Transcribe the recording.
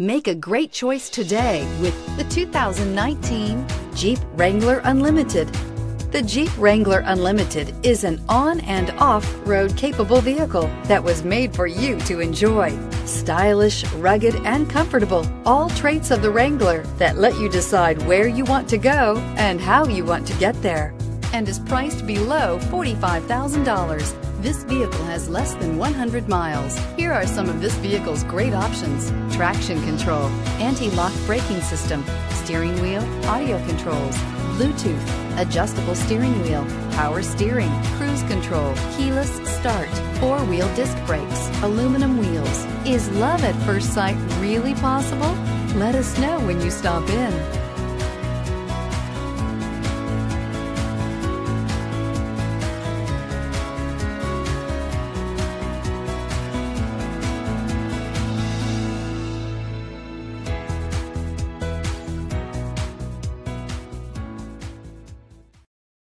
Make a great choice today with the 2019 Jeep Wrangler Unlimited. The Jeep Wrangler Unlimited is an on and off road capable vehicle that was made for you to enjoy. Stylish, rugged, and comfortable, all traits of the Wrangler that let you decide where you want to go and how you want to get there. And is priced below $45,000. This vehicle has less than 100 miles. Here are some of this vehicle's great options. Traction control, anti-lock braking system, steering wheel, audio controls, Bluetooth, adjustable steering wheel, power steering, cruise control, keyless start, four-wheel disc brakes, aluminum wheels. Is love at first sight really possible? Let us know when you stop in.